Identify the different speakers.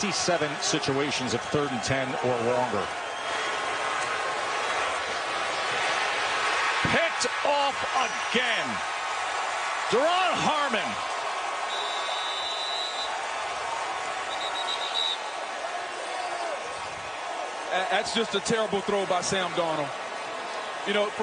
Speaker 1: 27 situations of third and 10 or longer. Picked off again. Duron Harmon.
Speaker 2: That's just a terrible throw by Sam Darnold. You know, for